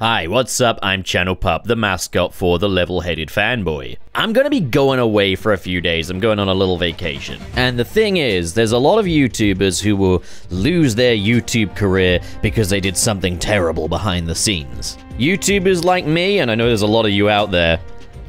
Hi, what's up? I'm Channel Pup, the mascot for the level-headed fanboy. I'm gonna be going away for a few days. I'm going on a little vacation. And the thing is, there's a lot of YouTubers who will lose their YouTube career because they did something terrible behind the scenes. YouTubers like me, and I know there's a lot of you out there,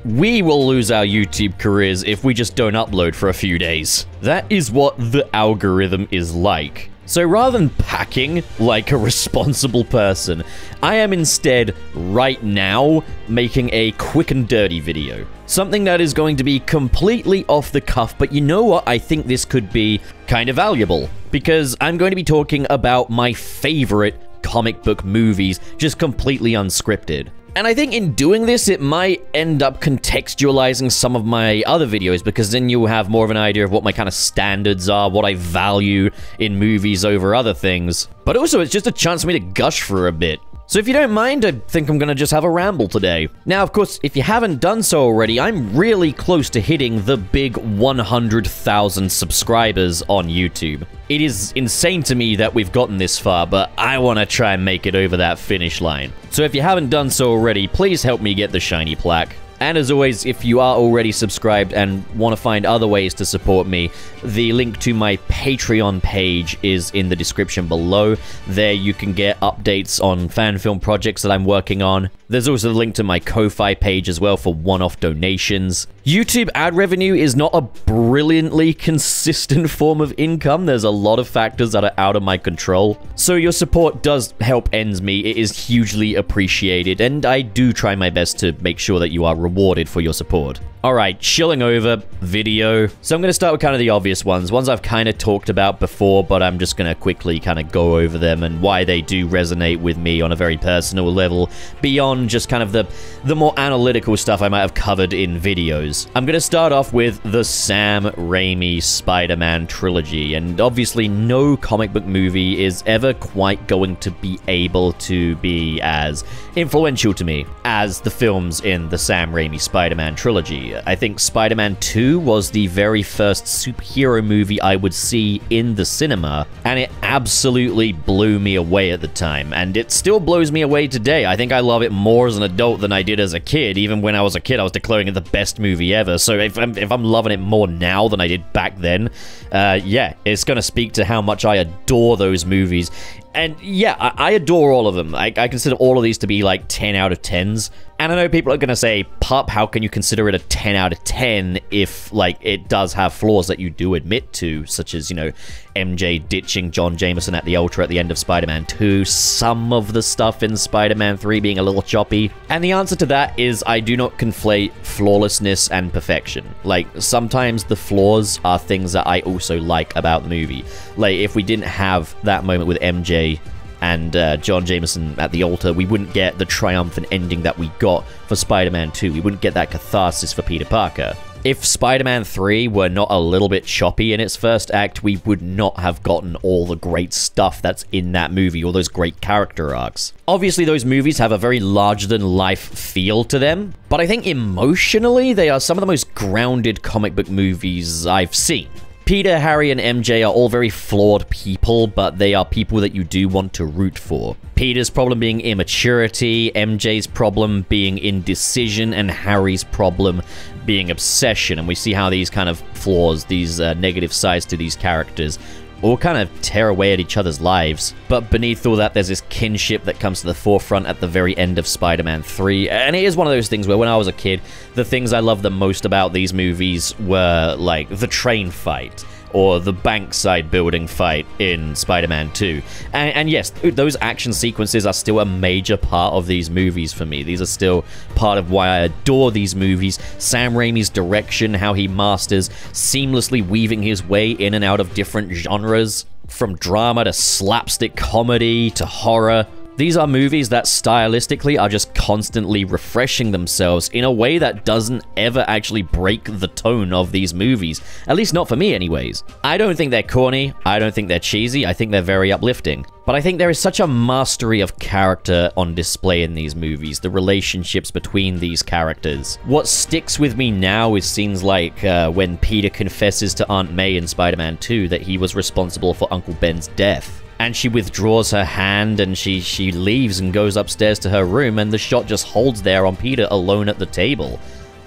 we will lose our YouTube careers if we just don't upload for a few days. That is what the algorithm is like. So rather than packing like a responsible person, I am instead, right now, making a quick and dirty video. Something that is going to be completely off the cuff, but you know what? I think this could be kind of valuable. Because I'm going to be talking about my favorite comic book movies, just completely unscripted. And I think in doing this, it might end up contextualizing some of my other videos because then you'll have more of an idea of what my kind of standards are, what I value in movies over other things. But also, it's just a chance for me to gush for a bit. So if you don't mind, I think I'm gonna just have a ramble today. Now, of course, if you haven't done so already, I'm really close to hitting the big 100,000 subscribers on YouTube. It is insane to me that we've gotten this far, but I want to try and make it over that finish line. So if you haven't done so already, please help me get the shiny plaque. And as always, if you are already subscribed and want to find other ways to support me, the link to my Patreon page is in the description below. There you can get updates on fan film projects that I'm working on. There's also a link to my Ko-Fi page as well for one-off donations. YouTube ad revenue is not a brilliantly consistent form of income. There's a lot of factors that are out of my control. So your support does help ends me. It is hugely appreciated, and I do try my best to make sure that you are rewarded for your support. Alright, chilling over, video. So I'm going to start with kind of the obvious ones, ones I've kind of talked about before, but I'm just going to quickly kind of go over them and why they do resonate with me on a very personal level, beyond just kind of the, the more analytical stuff I might have covered in videos. I'm going to start off with the Sam Raimi Spider-Man trilogy, and obviously no comic book movie is ever quite going to be able to be as influential to me as the films in the Sam Raimi Spider-Man trilogy. I think Spider Man 2 was the very first superhero movie I would see in the cinema, and it absolutely blew me away at the time, and it still blows me away today. I think I love it more as an adult than I did as a kid. Even when I was a kid, I was declaring it the best movie ever, so if I'm, if I'm loving it more now than I did back then, uh, yeah, it's going to speak to how much I adore those movies. And yeah, I, I adore all of them. I, I consider all of these to be like 10 out of 10s. And I know people are going to say, Pup, how can you consider it a 10 out of 10 if, like, it does have flaws that you do admit to, such as, you know, MJ ditching John Jameson at the Ultra at the end of Spider-Man 2, some of the stuff in Spider-Man 3 being a little choppy. And the answer to that is I do not conflate flawlessness and perfection. Like, sometimes the flaws are things that I also like about the movie. Like, if we didn't have that moment with MJ and uh, John Jameson at the altar, we wouldn't get the triumphant ending that we got for Spider Man 2. We wouldn't get that catharsis for Peter Parker. If Spider Man 3 were not a little bit choppy in its first act, we would not have gotten all the great stuff that's in that movie, all those great character arcs. Obviously, those movies have a very larger than life feel to them, but I think emotionally, they are some of the most grounded comic book movies I've seen. Peter, Harry, and MJ are all very flawed people, but they are people that you do want to root for. Peter's problem being immaturity, MJ's problem being indecision, and Harry's problem being obsession. And we see how these kind of flaws, these uh, negative sides to these characters, all kind of tear away at each other's lives. But beneath all that, there's this kinship that comes to the forefront at the very end of Spider Man 3. And it is one of those things where when I was a kid, the things I loved the most about these movies were like the train fight or the bankside building fight in Spider-Man 2. And, and, yes, those action sequences are still a major part of these movies for me. These are still part of why I adore these movies. Sam Raimi's direction, how he masters seamlessly weaving his way in and out of different genres, from drama to slapstick comedy to horror. These are movies that stylistically are just constantly refreshing themselves in a way that doesn't ever actually break the tone of these movies. At least not for me, anyways. I don't think they're corny. I don't think they're cheesy. I think they're very uplifting. But I think there is such a mastery of character on display in these movies, the relationships between these characters. What sticks with me now is scenes like uh, when Peter confesses to Aunt May in Spider Man 2 that he was responsible for Uncle Ben's death. And she withdraws her hand and she she leaves and goes upstairs to her room and the shot just holds there on Peter alone at the table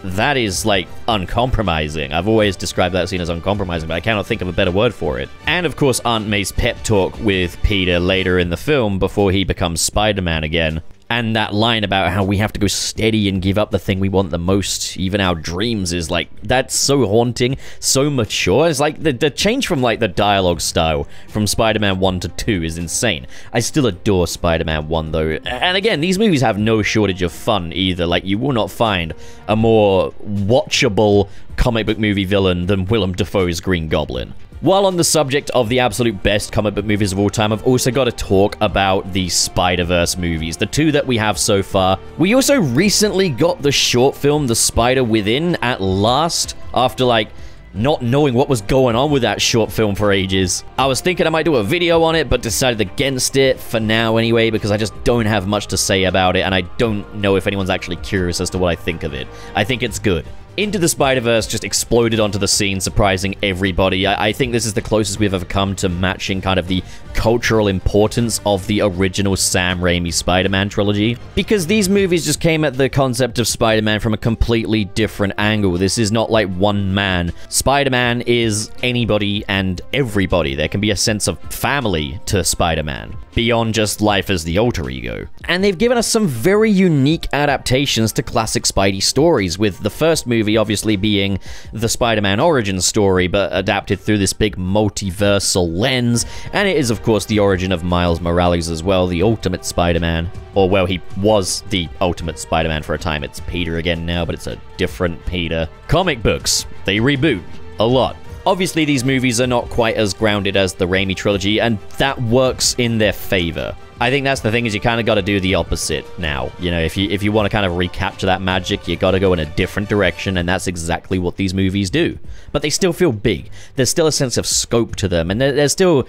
that is like uncompromising. I've always described that scene as uncompromising, but I cannot think of a better word for it. And of course, Aunt May's pep talk with Peter later in the film before he becomes Spider Man again and that line about how we have to go steady and give up the thing we want the most, even our dreams, is like that's so haunting, so mature. It's like the, the change from like the dialogue style from Spider-Man 1 to 2 is insane. I still adore Spider-Man 1 though. And again, these movies have no shortage of fun either. Like you will not find a more watchable comic book movie villain than Willem Dafoe's Green Goblin. While on the subject of the absolute best comic book movies of all time, I've also got to talk about the Spider-Verse movies, the two that we have so far. We also recently got the short film The Spider Within at last, after like not knowing what was going on with that short film for ages. I was thinking I might do a video on it, but decided against it for now anyway, because I just don't have much to say about it, and I don't know if anyone's actually curious as to what I think of it. I think it's good. Into the Spider-Verse just exploded onto the scene, surprising everybody. I, I, think this is the closest we've ever come to matching kind of the cultural importance of the original Sam Raimi Spider-Man trilogy. Because these movies just came at the concept of Spider-Man from a completely different angle. This is not like one man. Spider-Man is anybody and everybody. There can be a sense of family to Spider-Man beyond just life as the alter ego. And they've given us some very unique adaptations to classic Spidey stories, with the first movie obviously being the Spider-Man origin story, but adapted through this big multiversal lens, and it is of course the origin of Miles Morales as well, the ultimate Spider-Man. Or well, he was the ultimate Spider-Man for a time. It's Peter again now, but it's a different Peter. Comic books, they reboot a lot. Obviously, these movies are not quite as grounded as the Raimi trilogy, and that works in their favor. I think that's the thing is you kind of got to do the opposite now. You know, if you if you want to kind of recapture that magic, you got to go in a different direction, and that's exactly what these movies do. But they still feel big. There's still a sense of scope to them, and there's still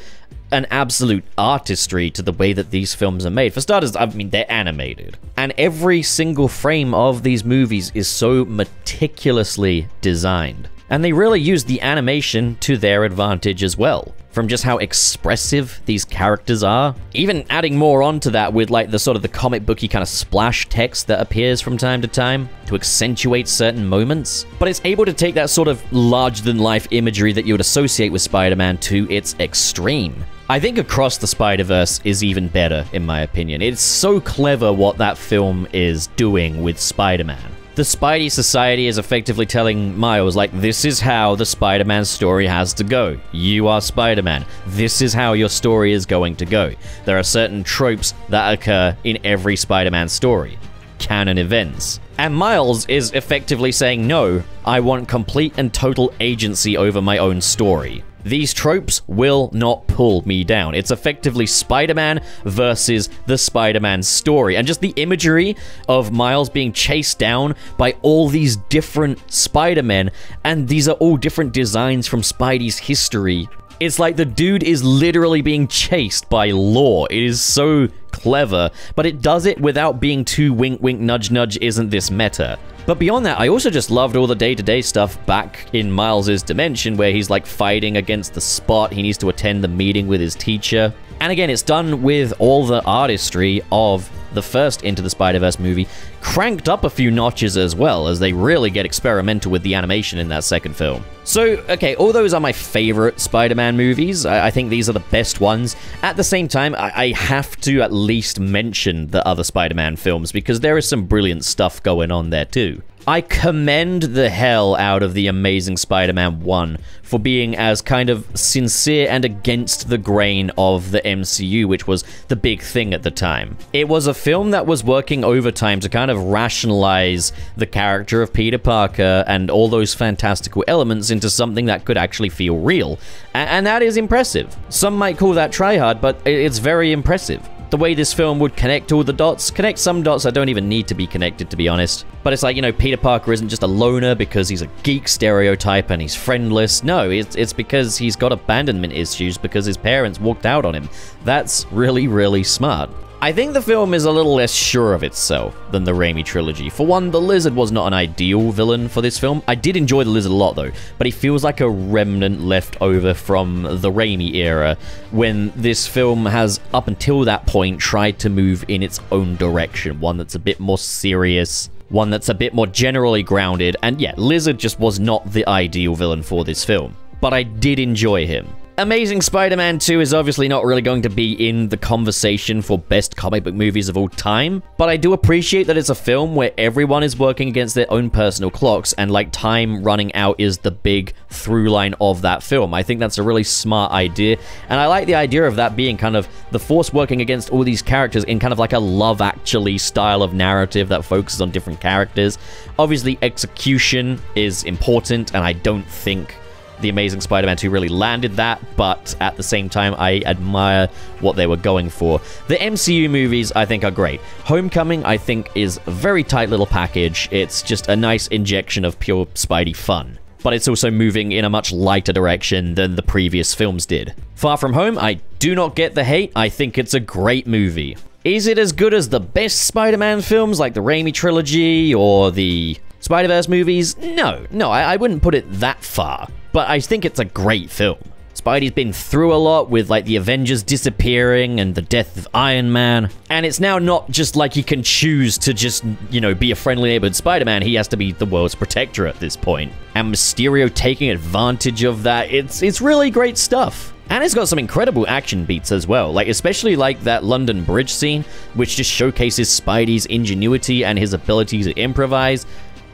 an absolute artistry to the way that these films are made. For starters, I mean, they're animated. And every single frame of these movies is so meticulously designed. And they really use the animation to their advantage as well. From just how expressive these characters are, even adding more onto that with like the sort of the comic booky kind of splash text that appears from time to time to accentuate certain moments. But it's able to take that sort of larger than life imagery that you would associate with Spider-Man to its extreme. I think Across the Spider-Verse is even better, in my opinion. It's so clever what that film is doing with Spider-Man the Spidey Society is effectively telling Miles, like, this is how the Spider Man story has to go. You are Spider Man. This is how your story is going to go. There are certain tropes that occur in every Spider Man story, canon events. And Miles is effectively saying, no, I want complete and total agency over my own story. These tropes will not pull me down. It's effectively Spider-Man versus the Spider-Man story. And just the imagery of Miles being chased down by all these different Spider-Men, and these are all different designs from Spidey's history. It's like the dude is literally being chased by law. It is so clever, but it does it without being too wink wink nudge nudge isn't this meta. But beyond that, I also just loved all the day-to-day -day stuff back in Miles's dimension where he's like fighting against the spot, he needs to attend the meeting with his teacher. And again, it's done with all the artistry of the first Into the Spider-Verse movie, cranked up a few notches as well, as they really get experimental with the animation in that second film. So, okay, all those are my favorite Spider-Man movies. I, I think these are the best ones. At the same time, I, I have to at least mention the other Spider-Man films, because there is some brilliant stuff going on there too. I commend the hell out of The Amazing Spider-Man 1 for being as kind of sincere and against the grain of the MCU, which was the big thing at the time. It was a film that was working overtime to kind of rationalize the character of Peter Parker and all those fantastical elements into something that could actually feel real. And that is impressive. Some might call that tryhard, but it's very impressive the way this film would connect all the dots, connect some dots that don't even need to be connected, to be honest. But it's like, you know, Peter Parker isn't just a loner because he's a geek stereotype and he's friendless. No, it's, it's because he's got abandonment issues because his parents walked out on him. That's really, really smart. I think the film is a little less sure of itself than the Raimi trilogy. For one, the Lizard was not an ideal villain for this film. I did enjoy the Lizard a lot though, but he feels like a remnant left over from the Raimi era when this film has, up until that point, tried to move in its own direction. One that's a bit more serious, one that's a bit more generally grounded, and yeah, Lizard just was not the ideal villain for this film. But I did enjoy him. Amazing Spider-Man 2 is obviously not really going to be in the conversation for best comic book movies of all time, but I do appreciate that it's a film where everyone is working against their own personal clocks and like time running out is the big through line of that film. I think that's a really smart idea, and I like the idea of that being kind of the force working against all these characters in kind of like a love actually style of narrative that focuses on different characters. Obviously, execution is important, and I don't think the Amazing Spider-Man 2 really landed that, but at the same time, I admire what they were going for. The MCU movies, I think, are great. Homecoming, I think, is a very tight little package. It's just a nice injection of pure Spidey fun. But it's also moving in a much lighter direction than the previous films did. Far From Home, I do not get the hate. I think it's a great movie. Is it as good as the best Spider-Man films like the Raimi trilogy or the Spider-Verse movies? No, no, I, I wouldn't put it that far but I think it's a great film. Spidey's been through a lot with like the Avengers disappearing and the death of Iron Man. And it's now not just like he can choose to just, you know, be a friendly neighborhood Spider-Man. He has to be the world's protector at this point. And Mysterio taking advantage of that. It's it's really great stuff. And it's got some incredible action beats as well, like especially like that London Bridge scene, which just showcases Spidey's ingenuity and his ability to improvise.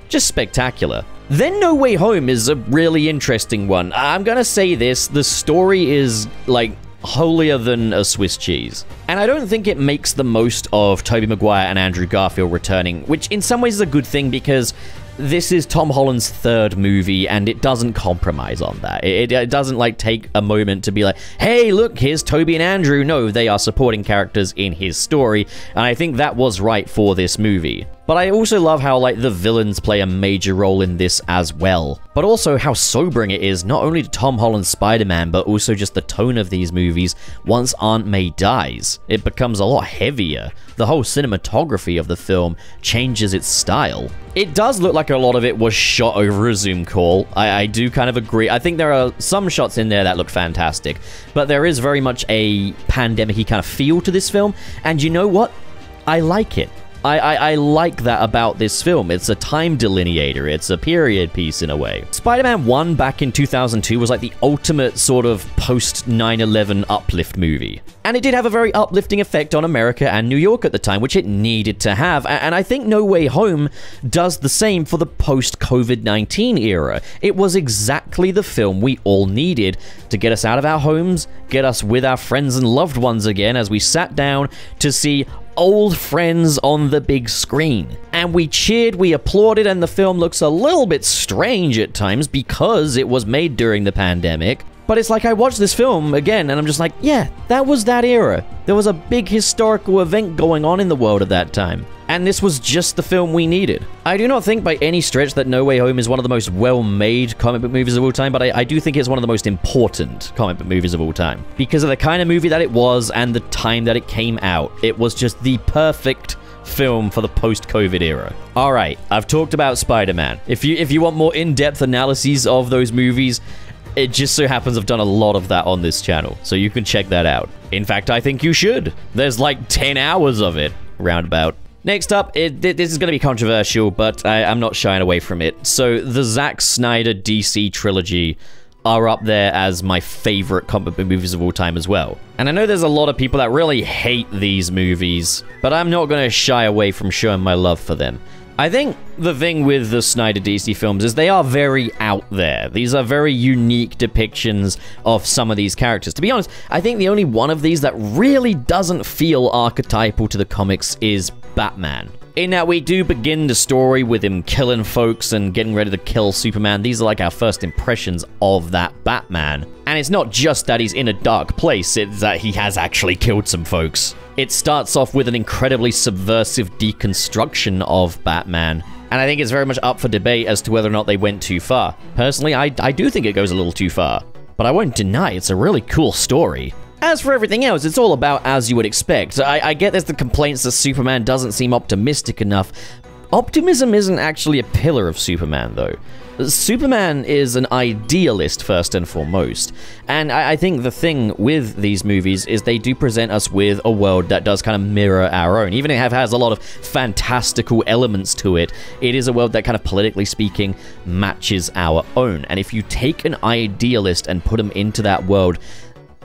Just spectacular. Then No Way Home is a really interesting one. I'm gonna say this, the story is, like, holier than a Swiss cheese. And I don't think it makes the most of Tobey Maguire and Andrew Garfield returning, which in some ways is a good thing because this is Tom Holland's third movie, and it doesn't compromise on that. It, it, doesn't like take a moment to be like, "Hey, look, here's Tobey and Andrew." No, they are supporting characters in his story, and I think that was right for this movie. But I also love how like the villains play a major role in this as well. But also how sobering it is not only to Tom Holland's Spider-Man, but also just the tone of these movies once Aunt May dies. It becomes a lot heavier. The whole cinematography of the film changes its style. It does look like a lot of it was shot over a Zoom call. I, I do kind of agree. I think there are some shots in there that look fantastic, but there is very much a pandemic kind of feel to this film, and you know what? I like it. I, I, I, like that about this film. It's a time delineator. It's a period piece in a way. Spider-Man 1 back in 2002 was like the ultimate sort of post 9-11 uplift movie. And it did have a very uplifting effect on America and New York at the time, which it needed to have. And I think No Way Home does the same for the post-COVID-19 era. It was exactly the film we all needed to get us out of our homes, get us with our friends and loved ones again as we sat down to see old friends on the big screen. And we cheered, we applauded, and the film looks a little bit strange at times because it was made during the pandemic. But it's like I watched this film again and I'm just like, yeah, that was that era. There was a big historical event going on in the world at that time. And this was just the film we needed. I do not think by any stretch that No Way Home is one of the most well-made comic book movies of all time, but I, I do think it's one of the most important comic book movies of all time. Because of the kind of movie that it was and the time that it came out. It was just the perfect film for the post-COVID era. All right, I've talked about Spider-Man. If you if you want more in-depth analyses of those movies, it just so happens I've done a lot of that on this channel, so you can check that out. In fact, I think you should. There's like 10 hours of it, roundabout. Next up, it, this is going to be controversial, but I, I'm not shying away from it. So, the Zack Snyder DC trilogy are up there as my favorite comic book movies of all time as well. And I know there's a lot of people that really hate these movies, but I'm not going to shy away from showing my love for them. I think the thing with the Snyder DC films is they are very out there. These are very unique depictions of some of these characters. To be honest, I think the only one of these that really doesn't feel archetypal to the comics is Batman. In that we do begin the story with him killing folks and getting ready to kill Superman. These are like our first impressions of that Batman. And it's not just that he's in a dark place, it's that he has actually killed some folks. It starts off with an incredibly subversive deconstruction of Batman, and I think it's very much up for debate as to whether or not they went too far. Personally, I, I do think it goes a little too far, but I won't deny it's a really cool story. As for everything else, it's all about as you would expect. I, I get there's the complaints that Superman doesn't seem optimistic enough. Optimism isn't actually a pillar of Superman, though. Superman is an idealist first and foremost. And I, I, think the thing with these movies is they do present us with a world that does kind of mirror our own. Even if it has a lot of fantastical elements to it, it is a world that kind of politically speaking matches our own. And if you take an idealist and put him into that world,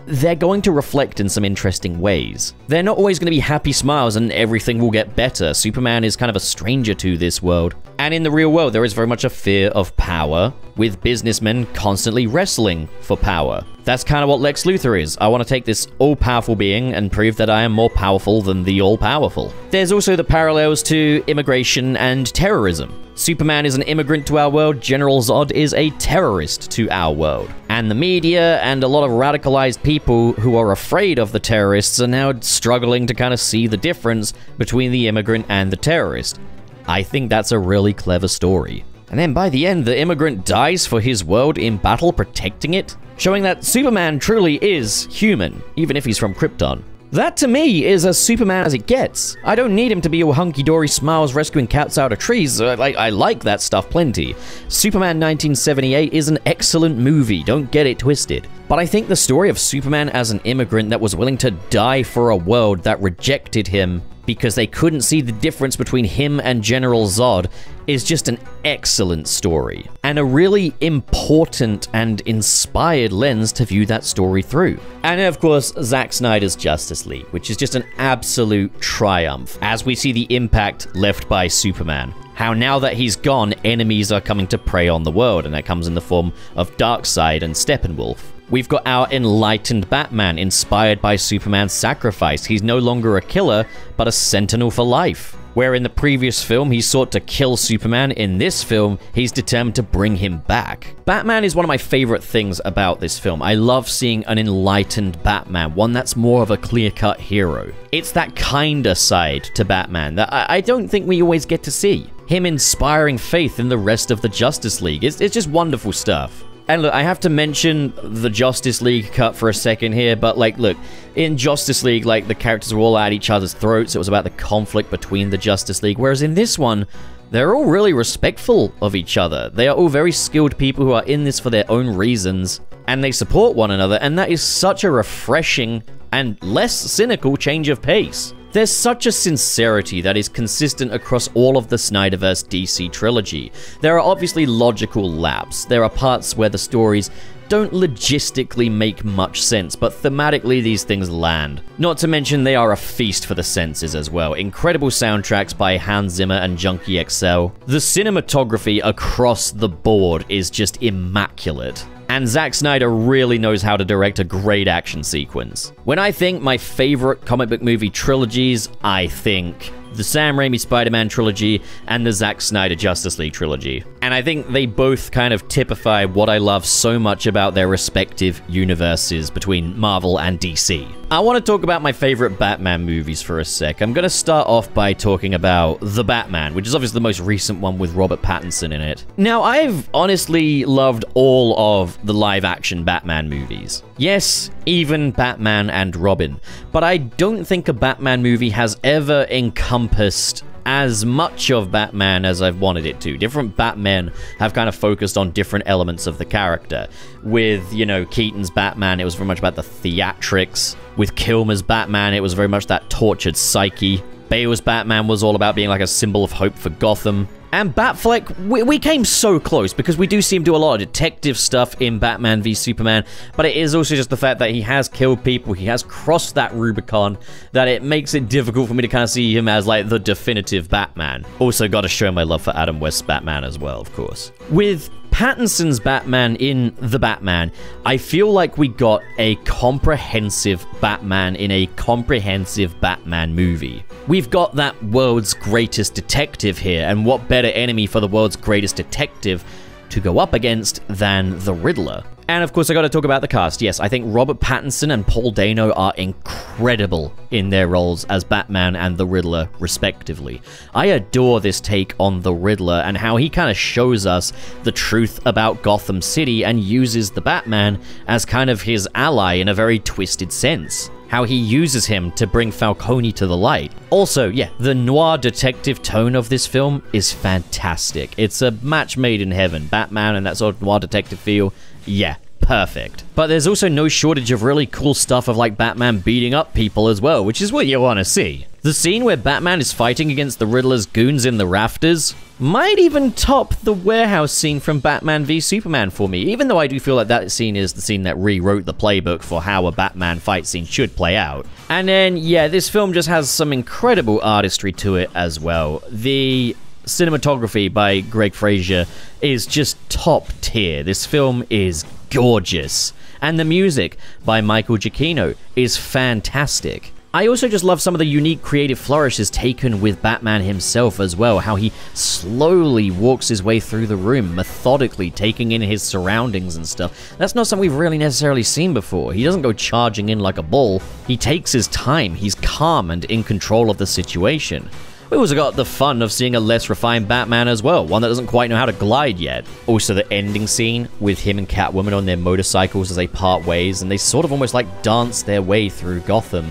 they're going to reflect in some interesting ways. They're not always going to be happy smiles and everything will get better. Superman is kind of a stranger to this world. And in the real world, there is very much a fear of power, with businessmen constantly wrestling for power. That's kind of what Lex Luthor is. I want to take this all powerful being and prove that I am more powerful than the all powerful. There's also the parallels to immigration and terrorism. Superman is an immigrant to our world, General Zod is a terrorist to our world. And the media and a lot of radicalized people who are afraid of the terrorists are now struggling to kind of see the difference between the immigrant and the terrorist. I think that's a really clever story. And then by the end, the immigrant dies for his world in battle protecting it, showing that Superman truly is human, even if he's from Krypton. That to me is as Superman as it gets. I don't need him to be all hunky-dory smiles rescuing cats out of trees. I, I, like that stuff plenty. Superman 1978 is an excellent movie, don't get it twisted. But I think the story of Superman as an immigrant that was willing to die for a world that rejected him because they couldn't see the difference between him and General Zod is just an excellent story, and a really important and inspired lens to view that story through. And of course, Zack Snyder's Justice League, which is just an absolute triumph, as we see the impact left by Superman. How now that he's gone, enemies are coming to prey on the world, and that comes in the form of Darkseid and Steppenwolf. We've got our enlightened Batman, inspired by Superman's sacrifice. He's no longer a killer, but a sentinel for life. Where in the previous film he sought to kill Superman, in this film he's determined to bring him back. Batman is one of my favorite things about this film. I love seeing an enlightened Batman, one that's more of a clear-cut hero. It's that kinder side to Batman that I, I don't think we always get to see. Him inspiring faith in the rest of the Justice League. It's, it's just wonderful stuff. And look, I have to mention the Justice League cut for a second here, but like, look, in Justice League, like, the characters were all at each other's throats. It was about the conflict between the Justice League, whereas in this one, they're all really respectful of each other. They are all very skilled people who are in this for their own reasons, and they support one another, and that is such a refreshing and less cynical change of pace. There's such a sincerity that is consistent across all of the Snyderverse DC trilogy. There are obviously logical laps. There are parts where the stories don't logistically make much sense, but thematically these things land. Not to mention they are a feast for the senses as well. Incredible soundtracks by Hans Zimmer and Junkie XL. The cinematography across the board is just immaculate. And Zack Snyder really knows how to direct a great action sequence. When I think my favorite comic book movie trilogies, I think the Sam Raimi Spider-Man trilogy and the Zack Snyder Justice League trilogy. And I think they both kind of typify what I love so much about their respective universes between Marvel and DC. I want to talk about my favorite Batman movies for a sec. I'm going to start off by talking about The Batman, which is obviously the most recent one with Robert Pattinson in it. Now, I've honestly loved all of the live action Batman movies. Yes, even Batman and Robin. But I don't think a Batman movie has ever encompassed as much of Batman as I've wanted it to. Different Batmen have kind of focused on different elements of the character. With, you know, Keaton's Batman, it was very much about the theatrics. With Kilmer's Batman, it was very much that tortured psyche. Bale's Batman was all about being like a symbol of hope for Gotham. And Batfleck, we, we, came so close because we do see him do a lot of detective stuff in Batman v Superman, but it is also just the fact that he has killed people, he has crossed that Rubicon, that it makes it difficult for me to kind of see him as like the definitive Batman. Also, got to show my love for Adam West's Batman as well, of course. With Pattinson's Batman in The Batman, I feel like we got a comprehensive Batman in a comprehensive Batman movie. We've got that world's greatest detective here, and what better enemy for the world's greatest detective to go up against than the Riddler. And of course, I gotta talk about the cast. Yes, I think Robert Pattinson and Paul Dano are incredible in their roles as Batman and the Riddler, respectively. I adore this take on the Riddler and how he kind of shows us the truth about Gotham City and uses the Batman as kind of his ally in a very twisted sense how he uses him to bring Falcone to the light. Also, yeah, the noir detective tone of this film is fantastic. It's a match made in heaven. Batman and that sort of noir detective feel, yeah, perfect. But there's also no shortage of really cool stuff of like Batman beating up people as well, which is what you want to see. The scene where Batman is fighting against the Riddler's goons in the rafters might even top the warehouse scene from Batman v Superman for me, even though I do feel like that scene is the scene that rewrote the playbook for how a Batman fight scene should play out. And then, yeah, this film just has some incredible artistry to it as well. The cinematography by Greig Fraser is just top tier. This film is gorgeous. And the music by Michael Giacchino is fantastic. I also just love some of the unique creative flourishes taken with Batman himself as well, how he slowly walks his way through the room, methodically taking in his surroundings and stuff. That's not something we've really necessarily seen before. He doesn't go charging in like a bull, he takes his time, he's calm and in control of the situation. We also got the fun of seeing a less refined Batman as well, one that doesn't quite know how to glide yet. Also, the ending scene with him and Catwoman on their motorcycles as they part ways, and they sort of almost like dance their way through Gotham.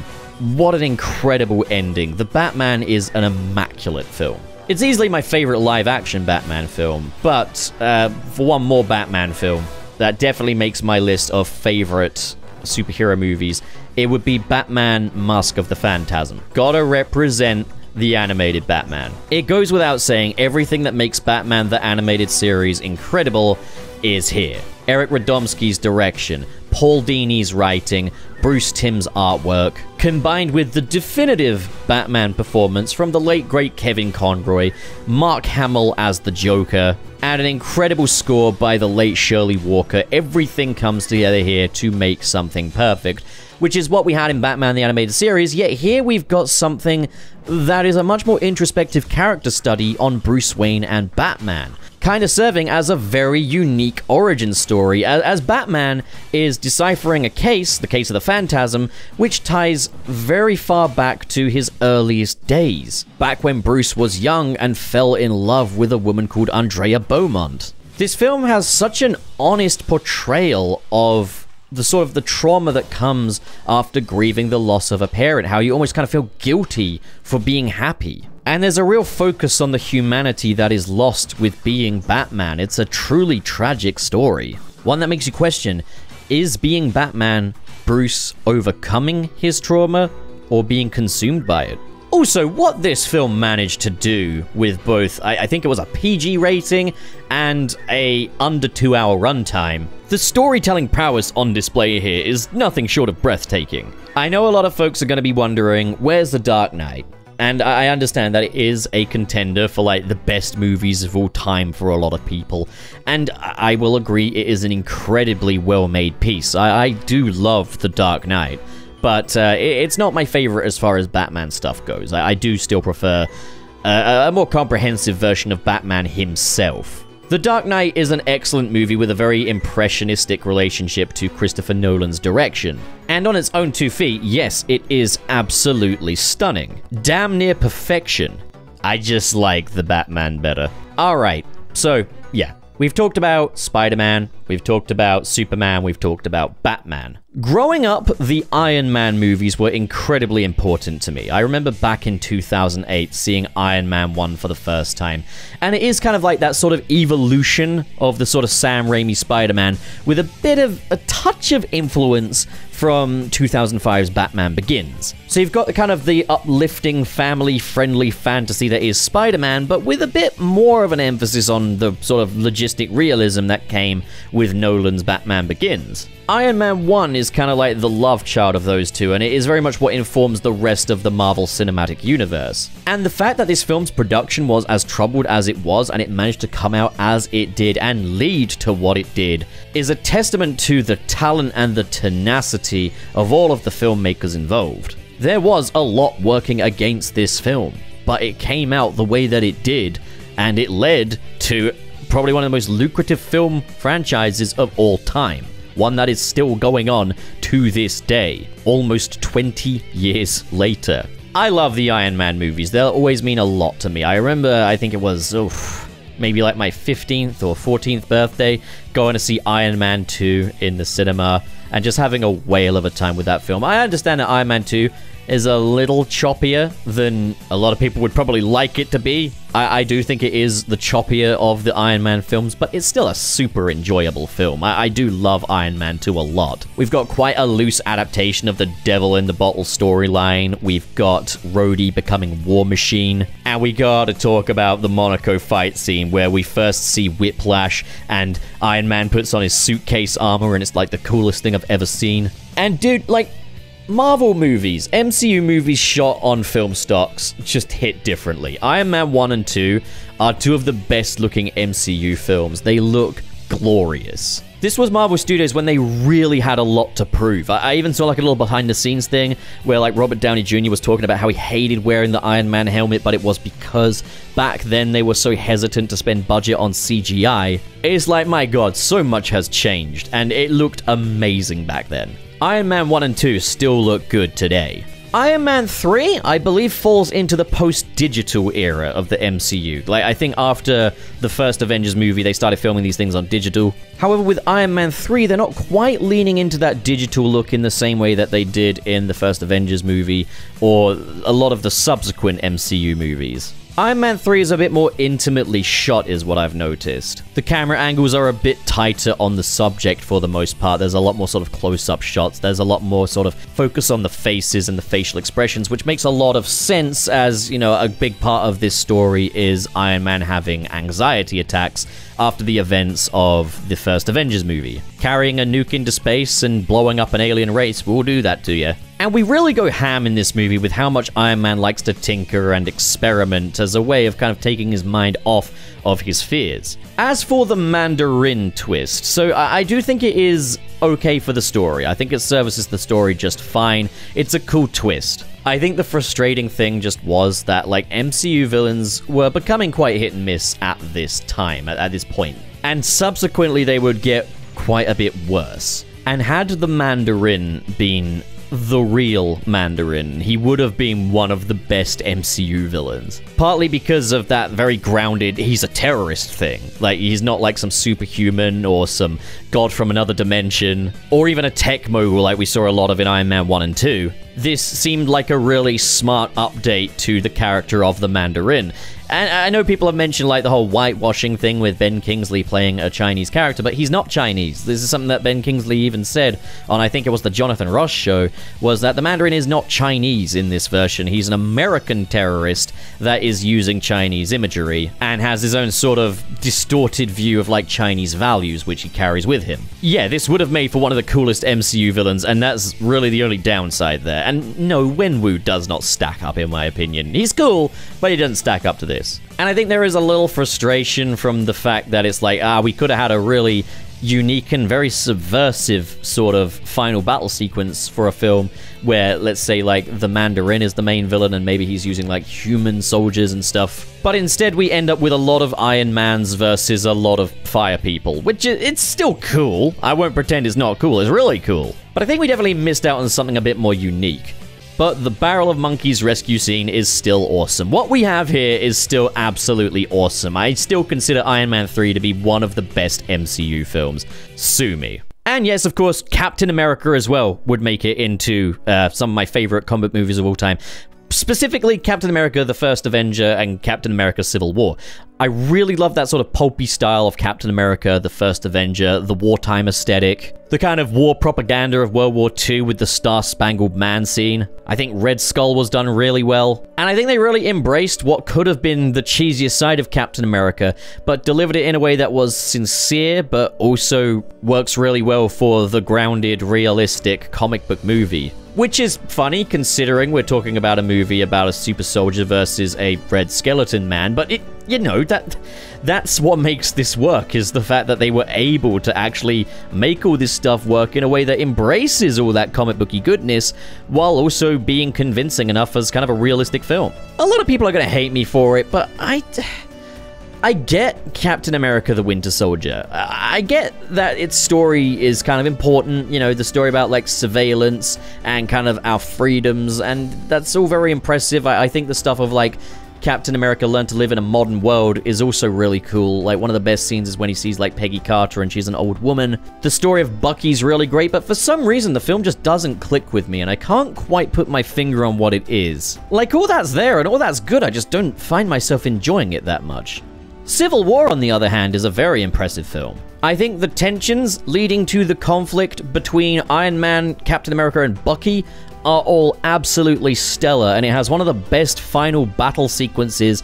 What an incredible ending. The Batman is an immaculate film. It's easily my favorite live action Batman film, but uh, for one more Batman film, that definitely makes my list of favorite superhero movies. It would be Batman Mask of the Phantasm. Gotta represent the animated Batman. It goes without saying, everything that makes Batman the animated series incredible is here. Eric Radomski's direction, Paul Dini's writing, Bruce Timm's artwork, combined with the definitive Batman performance from the late great Kevin Conroy, Mark Hamill as the Joker, and an incredible score by the late Shirley Walker, everything comes together here to make something perfect which is what we had in Batman the Animated Series, yet here we've got something that is a much more introspective character study on Bruce Wayne and Batman kind of serving as a very unique origin story, as, Batman is deciphering a case, the case of the Phantasm, which ties very far back to his earliest days, back when Bruce was young and fell in love with a woman called Andrea Beaumont. This film has such an honest portrayal of the sort of the trauma that comes after grieving the loss of a parent, how you almost kind of feel guilty for being happy. And there's a real focus on the humanity that is lost with being Batman. It's a truly tragic story. One that makes you question is being Batman Bruce overcoming his trauma or being consumed by it? Also, what this film managed to do with both, I, I, think it was a PG rating and a under two hour runtime, the storytelling prowess on display here is nothing short of breathtaking. I know a lot of folks are going to be wondering, where's The Dark Knight? And I understand that it is a contender for like the best movies of all time for a lot of people. And I will agree it is an incredibly well made piece. I, I do love The Dark Knight but uh, it's not my favorite as far as Batman stuff goes. I, I do still prefer uh, a more comprehensive version of Batman himself. The Dark Knight is an excellent movie with a very impressionistic relationship to Christopher Nolan's direction. And on its own two feet, yes, it is absolutely stunning. Damn near perfection. I just like the Batman better. Alright, so, yeah. We've talked about Spider Man, we've talked about Superman, we've talked about Batman. Growing up, the Iron Man movies were incredibly important to me. I remember back in 2008 seeing Iron Man 1 for the first time, and it is kind of like that sort of evolution of the sort of Sam Raimi Spider Man with a bit of a touch of influence from 2005's Batman Begins. So you've got the kind of the uplifting, family-friendly fantasy that is Spider-Man, but with a bit more of an emphasis on the sort of logistic realism that came with Nolan's Batman Begins. Iron Man 1 is kind of like the love child of those two, and it is very much what informs the rest of the Marvel Cinematic Universe. And the fact that this film's production was as troubled as it was, and it managed to come out as it did and lead to what it did, is a testament to the talent and the tenacity of all of the filmmakers involved. There was a lot working against this film, but it came out the way that it did, and it led to probably one of the most lucrative film franchises of all time. One that is still going on to this day, almost 20 years later. I love the Iron Man movies. They'll always mean a lot to me. I remember, I think it was, oof, maybe like my 15th or 14th birthday, going to see Iron Man 2 in the cinema and just having a whale of a time with that film. I understand that Iron Man 2 is a little choppier than a lot of people would probably like it to be. I, I, do think it is the choppier of the Iron Man films, but it's still a super enjoyable film. I, I do love Iron Man 2 a lot. We've got quite a loose adaptation of the Devil in the Bottle storyline. We've got Rhodey becoming War Machine. And we gotta talk about the Monaco fight scene where we first see Whiplash and Iron Man puts on his suitcase armor and it's like the coolest thing I've ever seen. And dude, like, Marvel movies, MCU movies shot on film stocks just hit differently. Iron Man 1 and 2 are two of the best looking MCU films. They look glorious. This was Marvel Studios when they really had a lot to prove. I, even saw like a little behind the scenes thing where like Robert Downey Jr. was talking about how he hated wearing the Iron Man helmet, but it was because back then they were so hesitant to spend budget on CGI. It's like, my god, so much has changed, and it looked amazing back then. Iron Man 1 and 2 still look good today. Iron Man 3, I believe, falls into the post-digital era of the MCU. Like, I think after the first Avengers movie, they started filming these things on digital. However, with Iron Man 3, they're not quite leaning into that digital look in the same way that they did in the first Avengers movie, or a lot of the subsequent MCU movies. Iron Man 3 is a bit more intimately shot, is what I've noticed. The camera angles are a bit tighter on the subject for the most part. There's a lot more sort of close up shots. There's a lot more sort of focus on the faces and the facial expressions, which makes a lot of sense as, you know, a big part of this story is Iron Man having anxiety attacks after the events of the first Avengers movie. Carrying a nuke into space and blowing up an alien race will do that to you. And we really go ham in this movie with how much Iron Man likes to tinker and experiment as a way of kind of taking his mind off of his fears. As for the Mandarin twist, so I, do think it is okay for the story. I think it services the story just fine. It's a cool twist. I think the frustrating thing just was that, like, MCU villains were becoming quite hit and miss at this time, at, at this point. And subsequently, they would get quite a bit worse. And had the Mandarin been the real Mandarin, he would have been one of the best MCU villains. Partly because of that very grounded, he's a terrorist thing. Like, he's not like some superhuman or some god from another dimension, or even a tech mogul like we saw a lot of in Iron Man 1 and 2. This seemed like a really smart update to the character of the Mandarin. And I know people have mentioned like the whole whitewashing thing with Ben Kingsley playing a Chinese character, but he's not Chinese. This is something that Ben Kingsley even said on I think it was the Jonathan Ross show was that the Mandarin is not Chinese in this version. He's an American terrorist that is using Chinese imagery and has his own sort of distorted view of like Chinese values which he carries with him. Yeah, this would have made for one of the coolest MCU villains and that's really the only downside there. And no, Wenwu does not stack up in my opinion. He's cool, but he doesn't stack up to this And I think there is a little frustration from the fact that it's like, ah, we could have had a really unique and very subversive sort of final battle sequence for a film where, let's say, like, the Mandarin is the main villain and maybe he's using, like, human soldiers and stuff. But instead, we end up with a lot of Iron Mans versus a lot of fire people, which it's still cool. I won't pretend it's not cool, it's really cool. But I think we definitely missed out on something a bit more unique but the Barrel of Monkeys rescue scene is still awesome. What we have here is still absolutely awesome. I still consider Iron Man 3 to be one of the best MCU films. Sue me. And yes, of course, Captain America as well would make it into uh, some of my favorite comic movies of all time specifically Captain America the First Avenger and Captain America Civil War. I really love that sort of pulpy style of Captain America the First Avenger, the wartime aesthetic, the kind of war propaganda of World War II with the Star Spangled Man scene. I think Red Skull was done really well, and I think they really embraced what could have been the cheesiest side of Captain America, but delivered it in a way that was sincere, but also works really well for the grounded, realistic comic book movie. Which is funny considering we're talking about a movie about a super soldier versus a red skeleton man, but it, you know, that that's what makes this work is the fact that they were able to actually make all this stuff work in a way that embraces all that comic booky goodness while also being convincing enough as kind of a realistic film. A lot of people are to hate me for it, but I I get Captain America the Winter Soldier. I get that its story is kind of important, you know, the story about like surveillance and kind of our freedoms, and that's all very impressive. I, I think the stuff of like Captain America learn to live in a modern world is also really cool. Like, one of the best scenes is when he sees, like, Peggy Carter and she's an old woman. The story of Bucky's really great, but for some reason, the film just doesn't click with me, and I can't quite put my finger on what it is. Like, all that's there and all that's good, I just don't find myself enjoying it that much. Civil War, on the other hand, is a very impressive film. I think the tensions leading to the conflict between Iron Man, Captain America, and Bucky are all absolutely stellar, and it has one of the best final battle sequences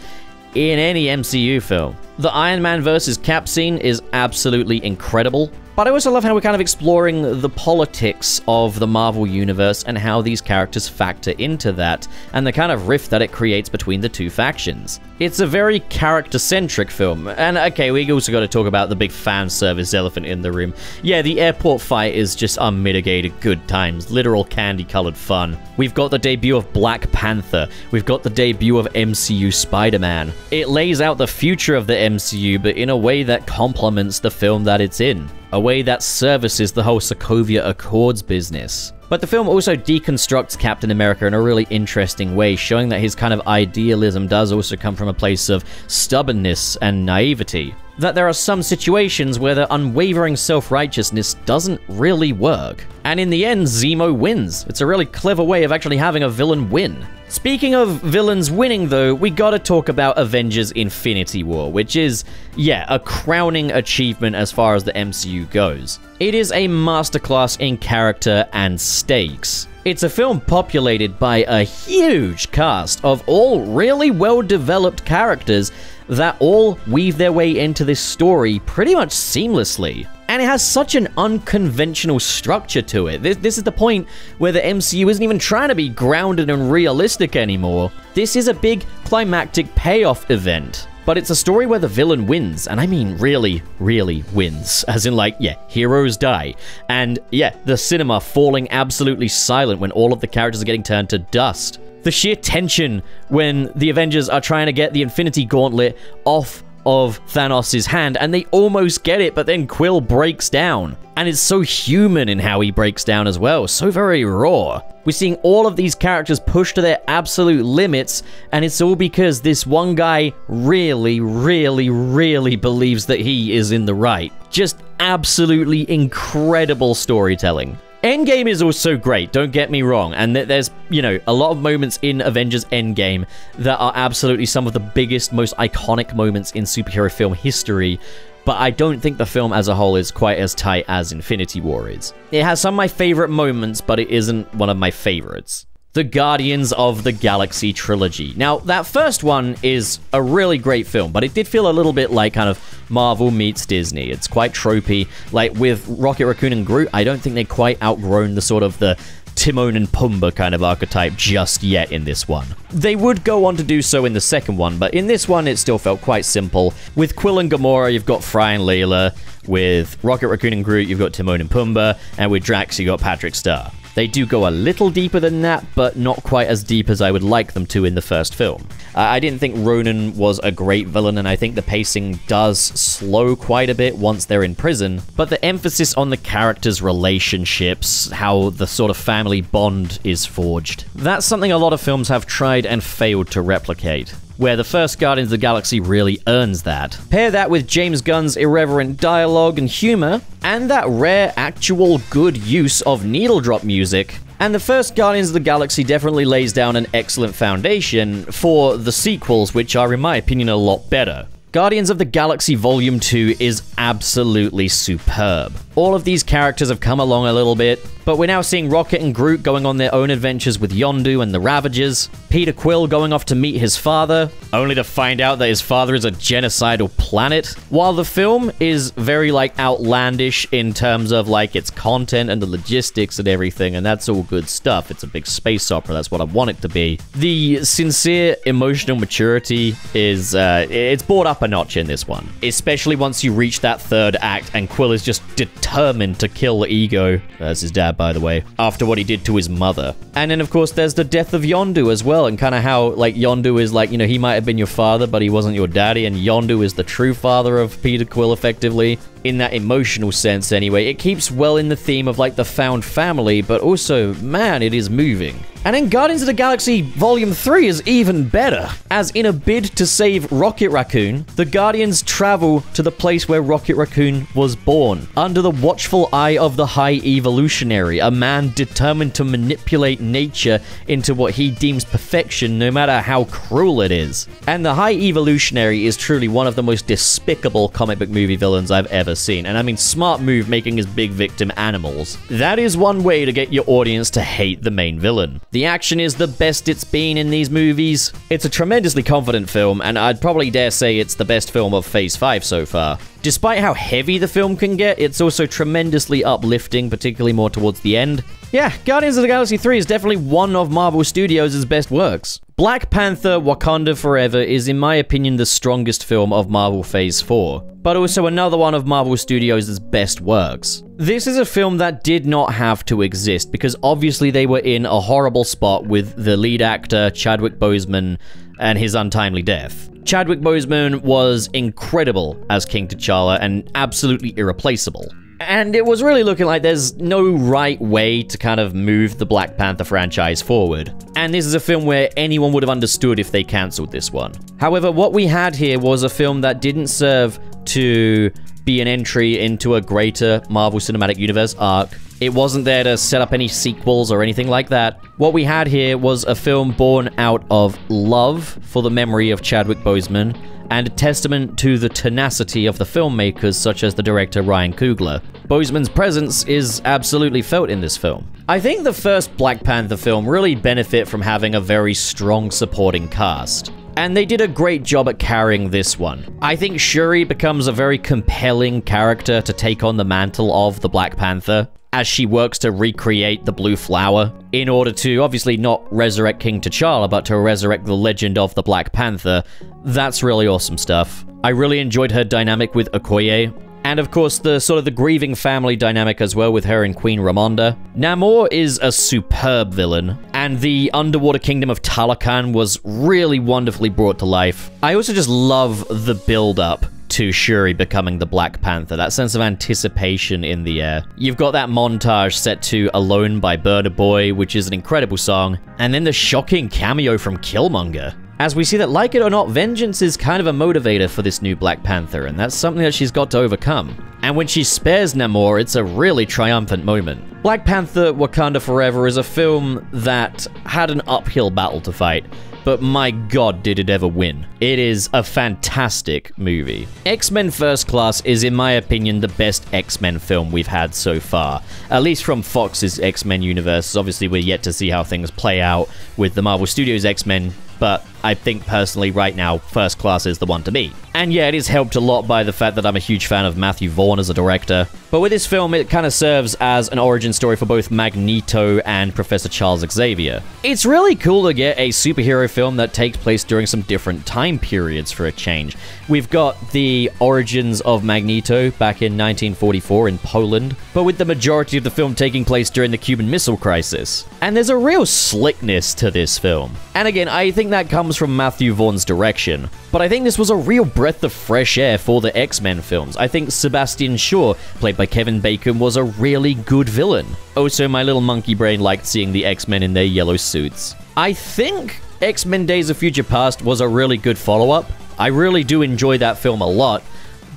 in any MCU film. The Iron Man versus Cap scene is absolutely incredible. But I also love how we're kind of exploring the politics of the Marvel Universe and how these characters factor into that, and the kind of rift that it creates between the two factions. It's a very character-centric film, and okay, we also got to talk about the big fan service elephant in the room. Yeah, the airport fight is just unmitigated good times, literal candy-colored fun. We've got the debut of Black Panther, we've got the debut of MCU Spider-Man. It lays out the future of the MCU, but in a way that complements the film that it's in a way that services the whole Sokovia Accords business. But the film also deconstructs Captain America in a really interesting way, showing that his kind of idealism does also come from a place of stubbornness and naivety. That there are some situations where the unwavering self-righteousness doesn't really work. And in the end, Zemo wins. It's a really clever way of actually having a villain win. Speaking of villains winning, though, we gotta talk about Avengers Infinity War, which is, yeah, a crowning achievement as far as the MCU goes. It is a masterclass in character and stakes. It's a film populated by a huge cast of all really well developed characters that all weave their way into this story pretty much seamlessly. And it has such an unconventional structure to it. This, this, is the point where the MCU isn't even trying to be grounded and realistic anymore. This is a big climactic payoff event. But it's a story where the villain wins, and I mean really, really wins. As in, like, yeah, heroes die. And yeah, the cinema falling absolutely silent when all of the characters are getting turned to dust. The sheer tension when the Avengers are trying to get the Infinity Gauntlet off of Thanos' hand, and they almost get it, but then Quill breaks down. And it's so human in how he breaks down as well, so very raw. We're seeing all of these characters pushed to their absolute limits, and it's all because this one guy really, really, really believes that he is in the right. Just absolutely incredible storytelling. Endgame is also great, don't get me wrong, and there's, you know, a lot of moments in Avengers Endgame that are absolutely some of the biggest, most iconic moments in superhero film history, but I don't think the film as a whole is quite as tight as Infinity War is. It has some of my favorite moments, but it isn't one of my favorites the Guardians of the Galaxy trilogy. Now, that first one is a really great film, but it did feel a little bit like kind of Marvel meets Disney. It's quite tropey. Like with Rocket Raccoon and Groot, I don't think they quite outgrown the sort of the Timon and Pumbaa kind of archetype just yet in this one. They would go on to do so in the second one, but in this one it still felt quite simple. With Quill and Gamora, you've got Fry and Leela. With Rocket Raccoon and Groot, you've got Timon and Pumbaa. And with Drax, you've got Patrick Star. They do go a little deeper than that, but not quite as deep as I would like them to in the first film. I didn't think Ronan was a great villain, and I think the pacing does slow quite a bit once they're in prison, but the emphasis on the characters' relationships, how the sort of family bond is forged, that's something a lot of films have tried and failed to replicate where the first Guardians of the Galaxy really earns that. Pair that with James Gunn's irreverent dialogue and humor, and that rare actual good use of needle drop music, and the first Guardians of the Galaxy definitely lays down an excellent foundation for the sequels, which are, in my opinion, a lot better. Guardians of the Galaxy Volume 2 is absolutely superb. All of these characters have come along a little bit, but we're now seeing Rocket and Groot going on their own adventures with Yondu and the Ravagers, Peter Quill going off to meet his father, only to find out that his father is a genocidal planet. While the film is very, like, outlandish in terms of, like, its content and the logistics and everything, and that's all good stuff. It's a big space opera, that's what I want it to be. The sincere emotional maturity is, uh, it's brought up a notch in this one. Especially once you reach that third act and Quill is just determined to kill Ego, as his dad by the way, after what he did to his mother. And then, of course, there's the death of Yondu as well, and kind of how, like, Yondu is like, you know, he might have been your father, but he wasn't your daddy, and Yondu is the true father of Peter Quill, effectively in that emotional sense anyway. It keeps well in the theme of like the found family, but also, man, it is moving. And then Guardians of the Galaxy Volume 3 is even better, as in a bid to save Rocket Raccoon, the Guardians travel to the place where Rocket Raccoon was born, under the watchful eye of the High Evolutionary, a man determined to manipulate nature into what he deems perfection, no matter how cruel it is. And the High Evolutionary is truly one of the most despicable comic book movie villains I've ever seen, and I mean smart move making his big victim animals. That is one way to get your audience to hate the main villain. The action is the best it's been in these movies. It's a tremendously confident film, and I'd probably dare say it's the best film of Phase 5 so far. Despite how heavy the film can get, it's also tremendously uplifting, particularly more towards the end. Yeah, Guardians of the Galaxy 3 is definitely one of Marvel Studios' best works. Black Panther Wakanda Forever is, in my opinion, the strongest film of Marvel Phase 4, but also another one of Marvel Studios' best works. This is a film that did not have to exist because obviously they were in a horrible spot with the lead actor, Chadwick Boseman, and his untimely death. Chadwick Boseman was incredible as King T'Challa and absolutely irreplaceable. And it was really looking like there's no right way to kind of move the Black Panther franchise forward. And this is a film where anyone would have understood if they cancelled this one. However, what we had here was a film that didn't serve to be an entry into a greater Marvel Cinematic Universe arc. It wasn't there to set up any sequels or anything like that. What we had here was a film born out of love for the memory of Chadwick Boseman and a testament to the tenacity of the filmmakers such as the director Ryan Coogler. Boseman's presence is absolutely felt in this film. I think the first Black Panther film really benefit from having a very strong supporting cast. And they did a great job at carrying this one. I think Shuri becomes a very compelling character to take on the mantle of the Black Panther as she works to recreate the Blue Flower in order to obviously not resurrect King T'Challa, but to resurrect the legend of the Black Panther. That's really awesome stuff. I really enjoyed her dynamic with Okoye. And of course, the sort of the grieving family dynamic as well with her and Queen Ramonda. Namor is a superb villain, and the underwater kingdom of Talokan was really wonderfully brought to life. I also just love the build-up to Shuri becoming the Black Panther, that sense of anticipation in the air. You've got that montage set to Alone by Burna Boy, which is an incredible song, and then the shocking cameo from Killmonger. As we see that, like it or not, vengeance is kind of a motivator for this new Black Panther, and that's something that she's got to overcome. And when she spares Namor, it's a really triumphant moment. Black Panther Wakanda Forever is a film that had an uphill battle to fight, but my god, did it ever win. It is a fantastic movie. X-Men First Class is, in my opinion, the best X-Men film we've had so far. At least from Fox's X-Men universe. Obviously, we're yet to see how things play out with the Marvel Studios X-Men, but I think personally right now, First Class is the one to beat. And yeah, it is helped a lot by the fact that I'm a huge fan of Matthew Vaughn as a director. But with this film, it kind of serves as an origin story for both Magneto and Professor Charles Xavier. It's really cool to get a superhero film that takes place during some different time periods for a change. We've got the origins of Magneto back in 1944 in Poland, but with the majority of the film taking place during the Cuban Missile Crisis. And there's a real slickness to this film. And again, I think that comes from Matthew Vaughn's direction. But I think this was a real breath of fresh air for the X-Men films. I think Sebastian Shaw, played by Kevin Bacon, was a really good villain. Also, my little monkey brain liked seeing the X-Men in their yellow suits. I think X-Men Days of Future Past was a really good follow-up. I really do enjoy that film a lot,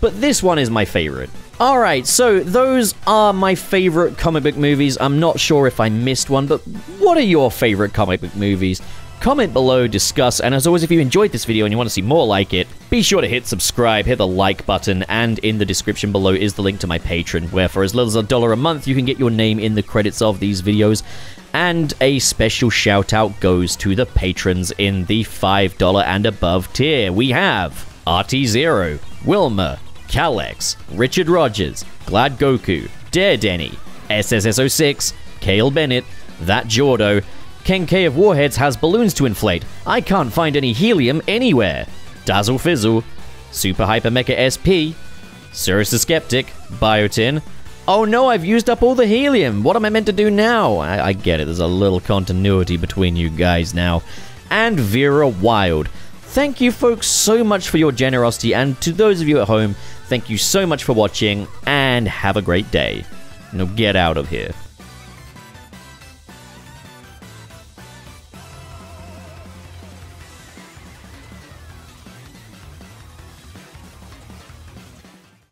but this one is my favorite. Alright, so those are my favorite comic book movies. I'm not sure if I missed one, but what are your favorite comic book movies? Comment below, discuss, and as always, if you enjoyed this video and you want to see more like it, be sure to hit subscribe, hit the like button, and in the description below is the link to my Patreon, where for as little as a dollar a month, you can get your name in the credits of these videos. And a special shout out goes to the patrons in the $5 and above tier. We have RT0, Wilma, Calex, Richard Rogers, Glad Goku, Dare Denny, SSS06, Kale Bennett, That Jordo, Ken K of Warheads has balloons to inflate. I can't find any helium anywhere. Dazzle Fizzle, Super Hyper Mecha SP, Cyrus the Skeptic, Biotin, Oh no, I've used up all the helium. What am I meant to do now? I, I get it. There's a little continuity between you guys now. And Vera Wild. Thank you folks so much for your generosity and to those of you at home, thank you so much for watching and have a great day. Now get out of here.